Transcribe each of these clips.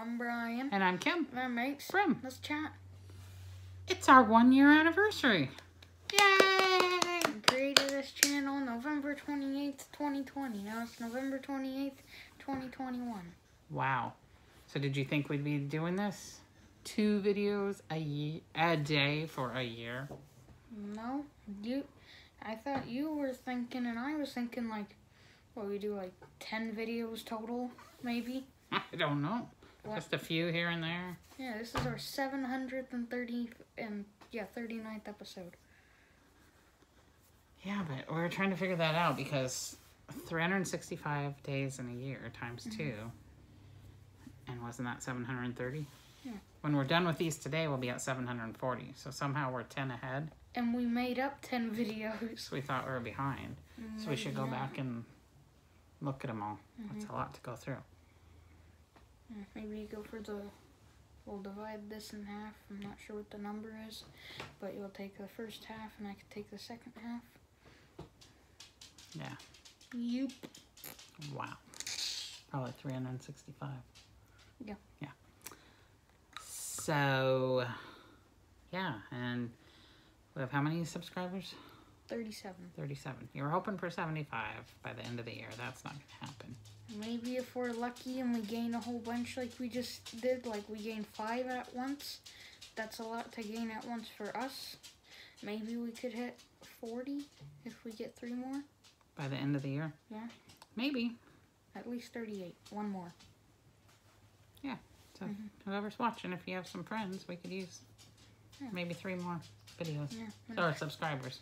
I'm Brian. And I'm Kim. My mates. Brim. Let's chat. It's our one year anniversary. Yay! We created this channel November 28th, 2020. Now it's November 28th, 2021. Wow. So did you think we'd be doing this? Two videos a ye- a day for a year? No, you. I thought you were thinking, and I was thinking like, what we do like 10 videos total, maybe. I don't know. What? Just a few here and there. Yeah, this is our 730 and yeah 39th episode. Yeah, but we're trying to figure that out because 365 days in a year times mm-hmm. two. And wasn't that 730? Yeah. When we're done with these today, we'll be at 740. So somehow we're 10 ahead. And we made up 10 videos. So we thought we were behind. So we mm, should go Yeah. back and look at them all. That's mm-hmm. a lot to go through. Maybe you go for the. We'll divide this in half. I'm not sure what the number is, but you'll take the first half, and I can take the second half. Yeah. Yep. Wow. Probably 365. Yeah. Yeah. So, yeah, and we have how many subscribers? 37. 37. You were hoping for 75 by the end of the year. That's not going to happen. Maybe if we're lucky and we gain a whole bunch like we just did, like we gained five at once, that's a lot to gain at once for us. Maybe we could hit 40 if we get three more. By the end of the year? Yeah. Maybe. At least 38. One more. Yeah. So, Mhm. whoever's watching, if you have some friends, we could use Yeah. maybe three more videos. Yeah. Or subscribers.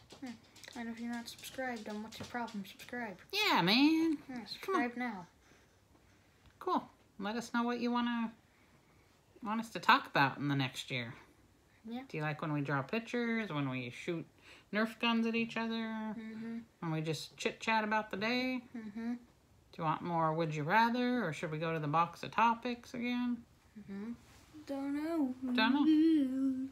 And if you're not subscribed, then what's your problem? Subscribe. Yeah, man. Yeah, subscribe now. Cool. Let us know what you want to want us to talk about in the next year. Yeah. Do you like when we draw pictures, when we shoot Nerf guns at each other, Mm-hmm. when we just chit chat about the day? Mm-hmm. Do you want more Would You Rather, or should we go to the box of topics again? Mm-hmm. Don't know. Don't know. Bye.